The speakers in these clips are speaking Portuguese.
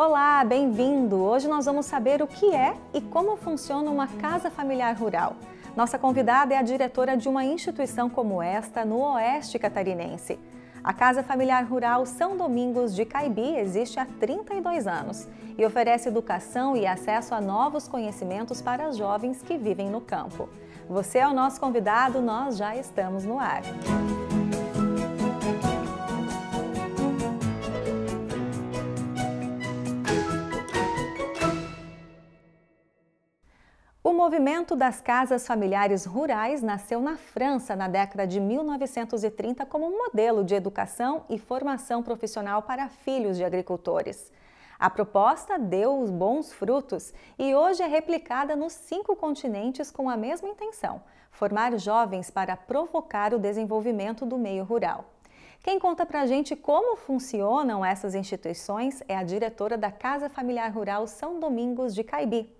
Olá, bem-vindo! Hoje nós vamos saber o que é e como funciona uma casa familiar rural. Nossa convidada é a diretora de uma instituição como esta no Oeste Catarinense. A Casa Familiar Rural São Domingos de Caibi existe há 32 anos e oferece educação e acesso a novos conhecimentos para os jovens que vivem no campo. Você é o nosso convidado, nós já estamos no ar. Movimento das casas familiares rurais nasceu na França na década de 1930 como um modelo de educação e formação profissional para filhos de agricultores. A proposta deu bons frutos e hoje é replicada nos cinco continentes com a mesma intenção: formar jovens para provocar o desenvolvimento do meio rural. Quem conta para a gente como funcionam essas instituições é a diretora da Casa Familiar Rural São Domingos de Caibi,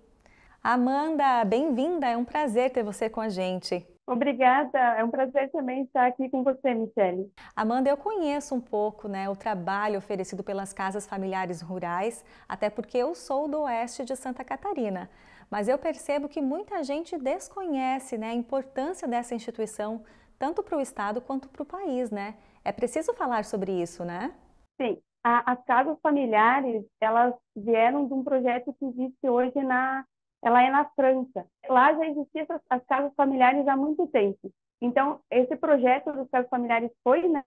Amanda, bem-vinda, é um prazer ter você com a gente. Obrigada, é um prazer também estar aqui com você, Michele. Amanda, eu conheço um pouco né, o trabalho oferecido pelas casas familiares rurais, até porque eu sou do oeste de Santa Catarina. Mas eu percebo que muita gente desconhece né, a importância dessa instituição, tanto para o Estado quanto para o país, né? É preciso falar sobre isso, né? Sim, a, as casas familiares, elas vieram de um projeto que existe hoje na ela é na França. Lá já existiam as casas familiares há muito tempo. Então, esse projeto das casas familiares foi, né,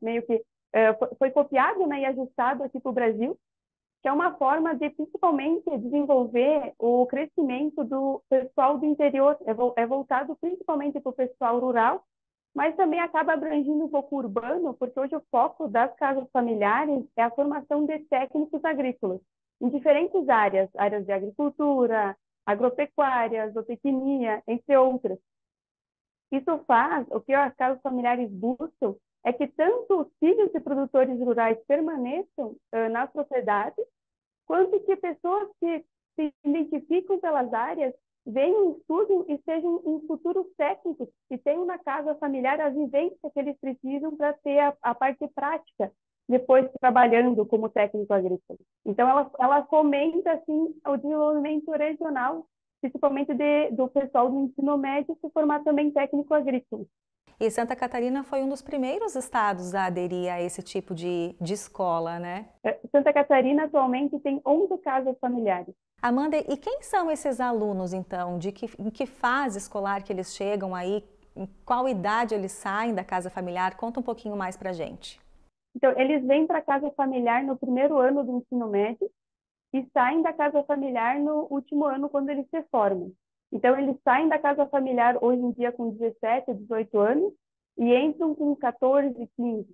meio que uh, foi copiado né, e ajustado aqui para o Brasil, que é uma forma de, principalmente, desenvolver o crescimento do pessoal do interior. É, é voltado principalmente para o pessoal rural, mas também acaba abrangindo um pouco urbano, porque hoje o foco das casas familiares é a formação de técnicos agrícolas em diferentes áreas, áreas de agricultura, agropecuária, zootecnia, entre outras. Isso faz, o que as casas familiares buscam é que tanto os filhos de produtores rurais permaneçam uh, nas propriedades, quanto que pessoas que se identificam pelas áreas venham, estudem e sejam em futuros técnicos e tenham na casa familiar a vivência que eles precisam para ter a, a parte prática depois trabalhando como técnico agrícola. Então, ela, ela fomenta, assim, o desenvolvimento regional, principalmente de, do pessoal do ensino médio se formar também técnico agrícola. E Santa Catarina foi um dos primeiros estados a aderir a esse tipo de, de escola, né? É, Santa Catarina atualmente tem 11 casas familiares. Amanda, e quem são esses alunos, então? De que, em que fase escolar que eles chegam aí? Em qual idade eles saem da casa familiar? Conta um pouquinho mais pra gente. Então, eles vêm para a casa familiar no primeiro ano do ensino médio e saem da casa familiar no último ano, quando eles se formam. Então, eles saem da casa familiar hoje em dia com 17, 18 anos e entram com 14, 15.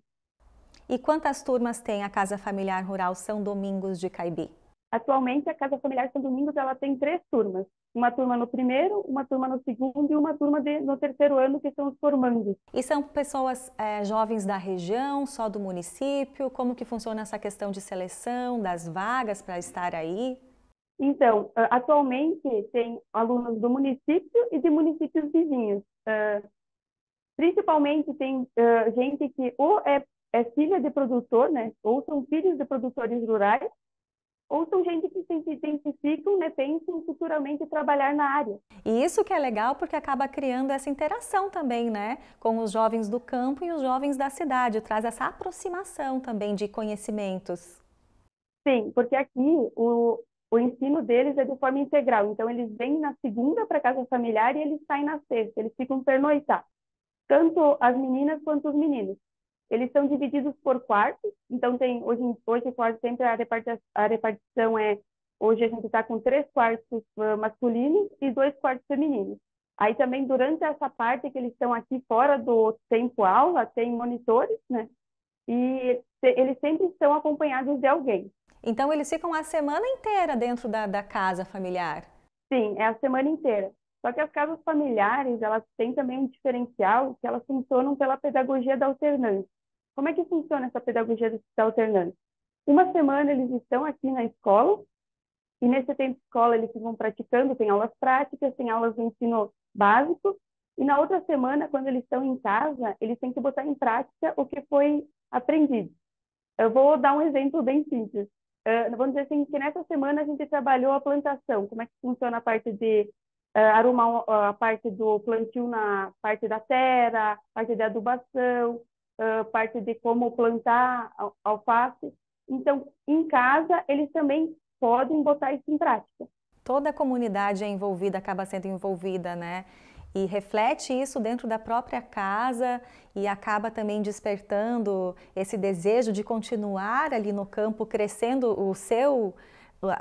E quantas turmas tem a Casa Familiar Rural São Domingos de Caibi? Atualmente, a Casa Familiar São Domingos ela tem três turmas uma turma no primeiro, uma turma no segundo e uma turma de, no terceiro ano, que são os formandos. E são pessoas é, jovens da região, só do município? Como que funciona essa questão de seleção das vagas para estar aí? Então, atualmente tem alunos do município e de municípios vizinhos. Uh, principalmente tem uh, gente que ou é, é filha de produtor, né, ou são filhos de produtores rurais, ou são gente que se identificam, né, pensam futuramente trabalhar na área. E isso que é legal porque acaba criando essa interação também, né, com os jovens do campo e os jovens da cidade, traz essa aproximação também de conhecimentos. Sim, porque aqui o, o ensino deles é de forma integral, então eles vêm na segunda para casa familiar e eles saem na sexta, eles ficam pernoitar, tanto as meninas quanto os meninos. Eles são divididos por quartos, então tem hoje hoje quarto sempre a repartição, a repartição é hoje a gente está com três quartos uh, masculinos e dois quartos femininos. Aí também durante essa parte que eles estão aqui fora do tempo aula tem monitores, né? E eles sempre estão acompanhados de alguém. Então eles ficam a semana inteira dentro da, da casa familiar? Sim, é a semana inteira. Só que as casas familiares, elas têm também um diferencial que elas funcionam pela pedagogia da alternância. Como é que funciona essa pedagogia da alternância? Uma semana eles estão aqui na escola, e nesse tempo de escola eles vão praticando, tem aulas práticas, tem aulas de ensino básico, e na outra semana, quando eles estão em casa, eles têm que botar em prática o que foi aprendido. Eu vou dar um exemplo bem simples. uh, vamos dizer assim, que nessa semana a gente trabalhou a plantação, como é que funciona a parte de uh, arrumar a parte do plantio na parte da terra, parte de adubação, parte de como plantar alface. Então, em casa, eles também podem botar isso em prática. Toda a comunidade é envolvida, acaba sendo envolvida, né? e reflete isso dentro da própria casa e acaba também despertando esse desejo de continuar ali no campo, crescendo o seu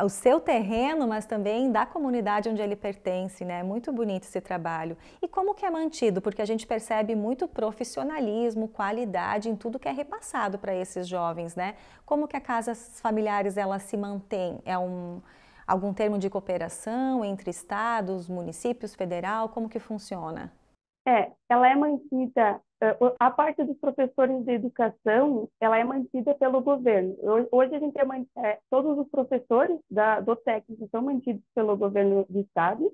o seu terreno, mas também da comunidade onde ele pertence, né? Muito bonito esse trabalho. E como que é mantido? Porque a gente percebe muito profissionalismo, qualidade em tudo que é repassado para esses jovens, né? Como que a casas familiares ela se mantém? É um algum termo de cooperação entre estados, municípios, federal? Como que funciona? É, ela é mantida, a parte dos professores de educação, ela é mantida pelo governo. Hoje a gente é, é todos os professores da, do técnico são mantidos pelo governo do estado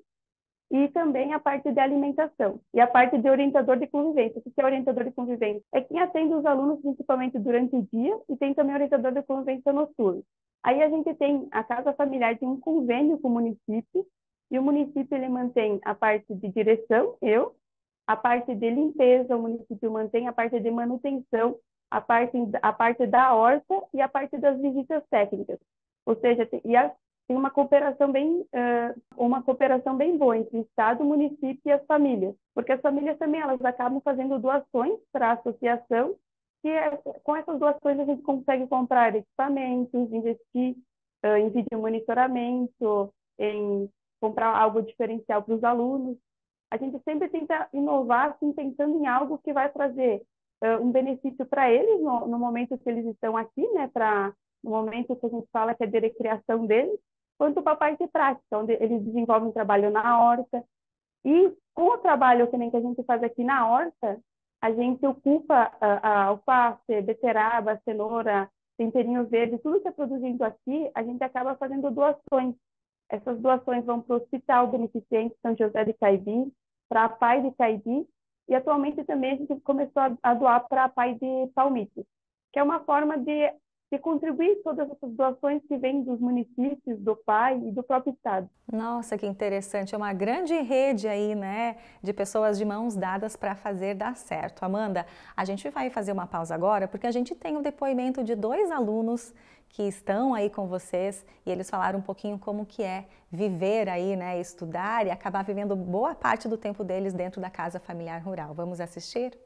e também a parte de alimentação e a parte de orientador de convivência. O que é orientador de convivência? É quem atende os alunos principalmente durante o dia e tem também orientador de convivência noturno. Aí a gente tem, a Casa Familiar tem um convênio com o município, e o município ele mantém a parte de direção, eu, a parte de limpeza, o município mantém a parte de manutenção, a parte, a parte da horta e a parte das visitas técnicas. Ou seja, tem, e tem uma cooperação bem uh, uma cooperação bem boa entre o Estado, o município e as famílias, porque as famílias também elas acabam fazendo doações para a associação que é, com essas coisas a gente consegue comprar equipamentos, investir uh, em vídeo monitoramento, em comprar algo diferencial para os alunos. A gente sempre tenta inovar, assim, pensando em algo que vai trazer uh, um benefício para eles no, no, momento que eles estão aqui, né, para no momento que a gente fala que é de recreação deles, quanto para a parte prática, onde eles desenvolvem trabalho na horta. E com o trabalho que, nem que a gente faz aqui na horta, a gente ocupa a, a alface, beterraba, cenoura, temperinho verde, tudo que é produzido aqui, a gente acaba fazendo doações. Essas doações vão para o Hospital Beneficente São José de Caibi, para a Pai de Caibi, e atualmente também a gente começou a, doar para a Pai de Palmite, que é uma forma de e contribuir todas essas doações que vêm dos municípios, do PAI e do próprio Estado. Nossa, que interessante. É uma grande rede aí, né, de pessoas de mãos dadas para fazer dar certo. Amanda, a gente vai fazer uma pausa agora porque a gente tem o depoimento de dois alunos que estão aí com vocês e eles falaram um pouquinho como que é viver aí, né, estudar e acabar vivendo boa parte do tempo deles dentro da casa familiar rural. Vamos assistir?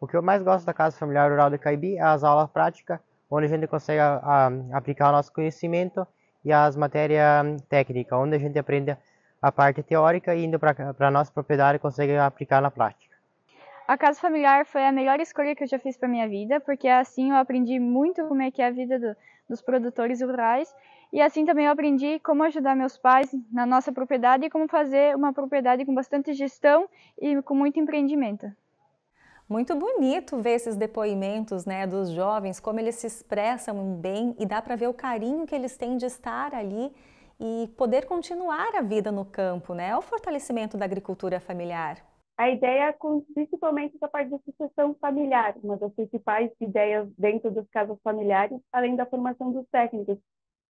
O que eu mais gosto da casa familiar rural de Caibi é as aulas práticas onde a gente consegue a, a, aplicar o nosso conhecimento e as matérias técnicas, onde a gente aprende a parte teórica e indo para a nossa propriedade consegue aplicar na prática. A casa familiar foi a melhor escolha que eu já fiz para minha vida, porque assim eu aprendi muito como é que é a vida do, dos produtores rurais e assim também eu aprendi como ajudar meus pais na nossa propriedade e como fazer uma propriedade com bastante gestão e com muito empreendimento. Muito bonito ver esses depoimentos né, dos jovens, como eles se expressam bem e dá para ver o carinho que eles têm de estar ali e poder continuar a vida no campo, né? É o fortalecimento da agricultura familiar. A ideia principalmente da parte da sucessão familiar, uma das principais ideias dentro das casas familiares, além da formação dos técnicos.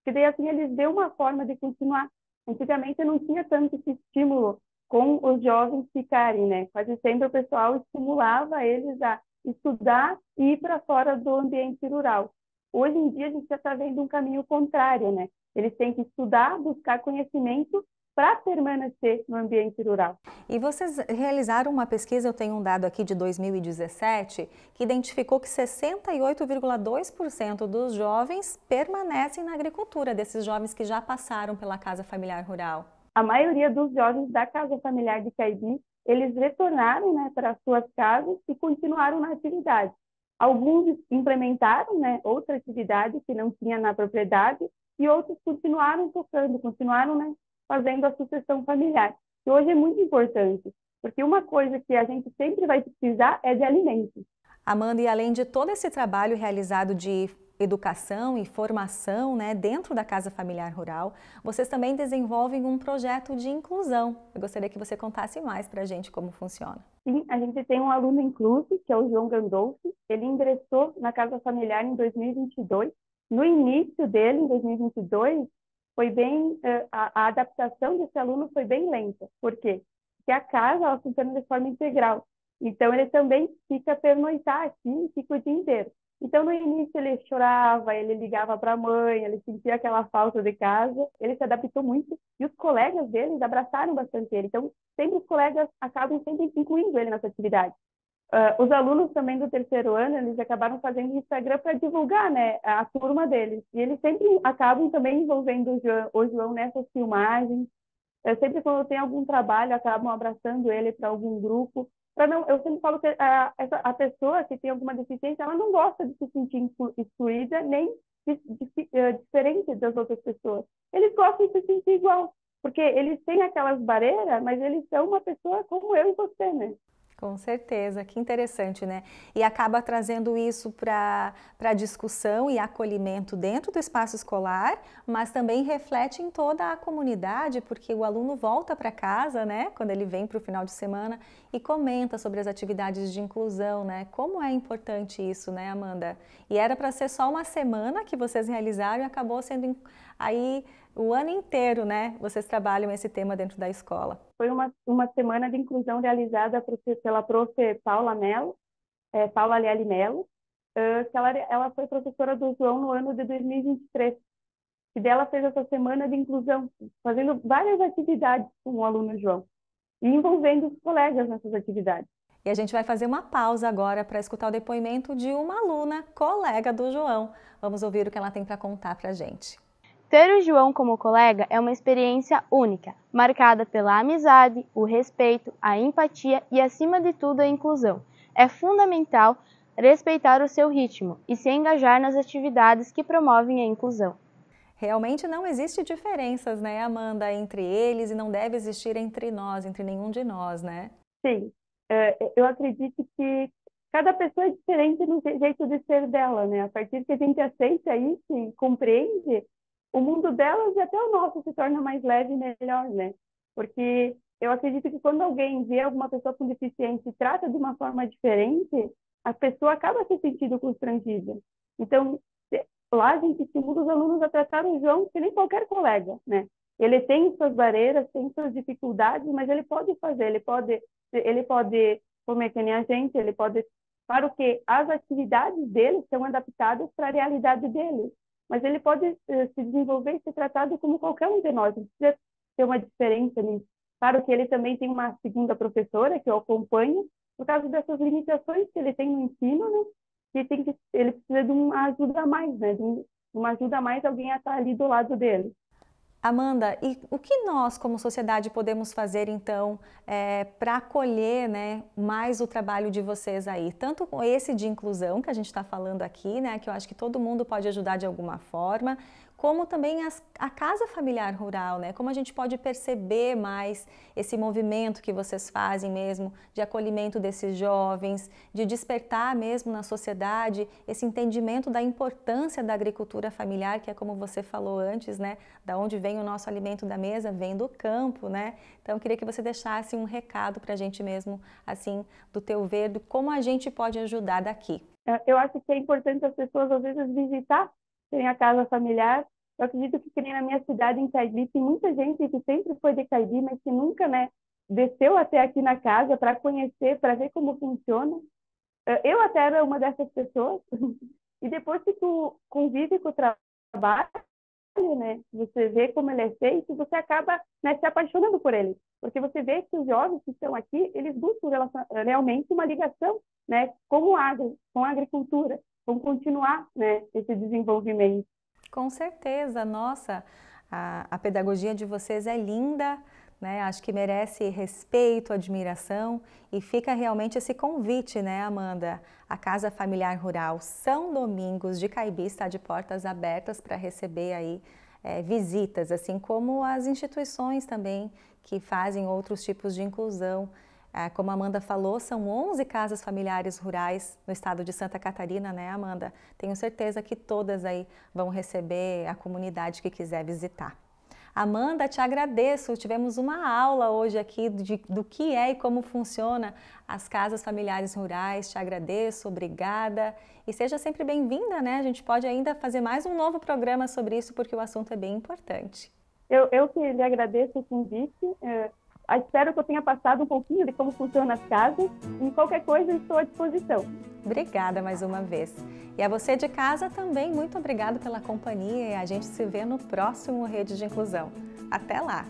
Que daí assim eles dão uma forma de continuar. Antigamente não tinha tanto esse estímulo com os jovens ficarem, né? Quase sempre o pessoal estimulava eles a estudar e ir para fora do ambiente rural. Hoje em dia a gente já está vendo um caminho contrário, né? Eles têm que estudar, buscar conhecimento para permanecer no ambiente rural. E vocês realizaram uma pesquisa, eu tenho um dado aqui de 2017, que identificou que 68,2% dos jovens permanecem na agricultura, desses jovens que já passaram pela casa familiar rural a maioria dos jovens da casa familiar de Caibi, eles retornaram né, para suas casas e continuaram na atividade. Alguns implementaram né, outra atividade que não tinha na propriedade e outros continuaram tocando, continuaram né, fazendo a sucessão familiar. E hoje é muito importante, porque uma coisa que a gente sempre vai precisar é de alimentos. Amanda, e além de todo esse trabalho realizado de educação e formação né, dentro da Casa Familiar Rural, vocês também desenvolvem um projeto de inclusão. Eu gostaria que você contasse mais para a gente como funciona. Sim, a gente tem um aluno incluso, que é o João Gandolfi. Ele ingressou na Casa Familiar em 2022 no início dele, em 2022, foi bem eh, a, a, adaptação desse aluno foi bem lenta. Por quê? Porque a casa ela funciona de forma integral. Então ele também fica pernoitar aqui, fica o dia inteiro. Então no início ele chorava, ele ligava para a mãe, ele sentia aquela falta de casa. Ele se adaptou muito e os colegas dele abraçaram bastante ele. Então sempre os colegas acabam sempre incluindo ele nessa atividade. Uh, os alunos também do terceiro ano, eles acabaram fazendo Instagram para divulgar, né, a turma deles. E eles sempre acabam também envolvendo o João, o João nessas filmagens. Sempre quando tem algum trabalho, acabam abraçando ele para algum grupo. Para não, eu sempre falo que a, essa, a pessoa que tem alguma deficiência, ela não gosta de se sentir excluída nem de, de, de, eh, diferente das outras pessoas. Eles gostam de se sentir igual, porque eles têm aquelas barreiras, mas eles são uma pessoa como eu e você, né? Com certeza, que interessante, né? E acaba trazendo isso para discussão e acolhimento dentro do espaço escolar, mas também reflete em toda a comunidade, porque o aluno volta para casa, né, quando ele vem para o final de semana e comenta sobre as atividades de inclusão, né? Como é importante isso, né, Amanda? E era para ser só uma semana que vocês realizaram e acabou sendo aí o ano inteiro, né? Vocês trabalham esse tema dentro da escola. Foi uma, uma semana de inclusão realizada pela prof. Paula Mello, é, Paula Aliali Mello, uh, que ela, ela foi professora do João no ano de 2023. E dela fez essa semana de inclusão, fazendo várias atividades com o aluno João e envolvendo os colegas nessas atividades. E a gente vai fazer uma pausa agora para escutar o depoimento de uma aluna, colega do João. Vamos ouvir o que ela tem para contar para a gente. Ter o João como colega é uma experiência única, marcada pela amizade, o respeito, a empatia e, acima de tudo, a inclusão. É fundamental respeitar o seu ritmo e se engajar nas atividades que promovem a inclusão. Realmente não existe diferenças, né, Amanda, entre eles e não deve existir entre nós, entre nenhum de nós, né? Sim, é, eu acredito que cada pessoa é diferente no jeito de ser dela, né? A partir que a gente aceita isso e compreende, o mundo delas e até o nosso se torna mais leve e melhor, né? Porque eu acredito que quando alguém vê alguma pessoa com deficiência e trata de uma forma diferente, a pessoa acaba se sentindo constrangida. Então, lá a gente estimula os alunos a tratar o João que nem qualquer colega, né? Ele tem suas barreiras, tem suas dificuldades, mas ele pode fazer, ele pode, ele pode que nem a gente, ele pode, claro que as atividades dele são adaptadas para a realidade dele mas ele pode uh, se desenvolver e ser tratado como qualquer um de nós, não precisa ter uma diferença nisso. Claro que ele também tem uma segunda professora que o acompanha, por causa dessas limitações que ele tem no ensino, né? Que tem que, ele precisa de uma ajuda a mais, né? De uma ajuda a mais, alguém a estar ali do lado dele. Amanda, e o que nós, como sociedade, podemos fazer então é, para acolher né, mais o trabalho de vocês aí? Tanto com esse de inclusão que a gente está falando aqui, né, que eu acho que todo mundo pode ajudar de alguma forma, como também as, a casa familiar rural, né? Como a gente pode perceber mais esse movimento que vocês fazem mesmo de acolhimento desses jovens, de despertar mesmo na sociedade esse entendimento da importância da agricultura familiar, que é como você falou antes, né? Da onde vem o nosso alimento da mesa, vem do campo, né? Então, eu queria que você deixasse um recado para a gente mesmo, assim, do teu ver, de como a gente pode ajudar daqui. Eu acho que é importante as pessoas, às vezes, visitar tem a casa familiar. Eu acredito que, nem na minha cidade, em Caibi, tem muita gente que sempre foi de Caibi, mas que nunca, né, desceu até aqui na casa para conhecer, para ver como funciona. Eu até era uma dessas pessoas. E depois que tu convive com o trabalho, né, você vê como ele é feito, você acaba né, se apaixonando por ele. Porque você vê que os jovens que estão aqui, eles buscam realmente uma ligação né, com, o agro, com a agricultura vamos continuar né, esse desenvolvimento. Com certeza, nossa, a, a pedagogia de vocês é linda, né? Acho que merece respeito, admiração e fica realmente esse convite, né, Amanda? A Casa Familiar Rural São Domingos de Caibi está de portas abertas para receber aí é, visitas, assim como as instituições também que fazem outros tipos de inclusão. É, como a Amanda falou, são 11 casas familiares rurais no estado de Santa Catarina, né, Amanda? Tenho certeza que todas aí vão receber a comunidade que quiser visitar. Amanda, te agradeço. Tivemos uma aula hoje aqui de, do que é e como funciona as casas familiares rurais. Te agradeço, obrigada. E seja sempre bem-vinda, né? A gente pode ainda fazer mais um novo programa sobre isso, porque o assunto é bem importante. Eu, eu que lhe agradeço o convite. É, espero que eu tenha passado um pouquinho de como funcionam as casas. E qualquer coisa, estou à disposição. Obrigada mais uma vez. E a você de casa também, muito obrigado pela companhia e a gente se vê no próximo Rede de Inclusão. Até lá!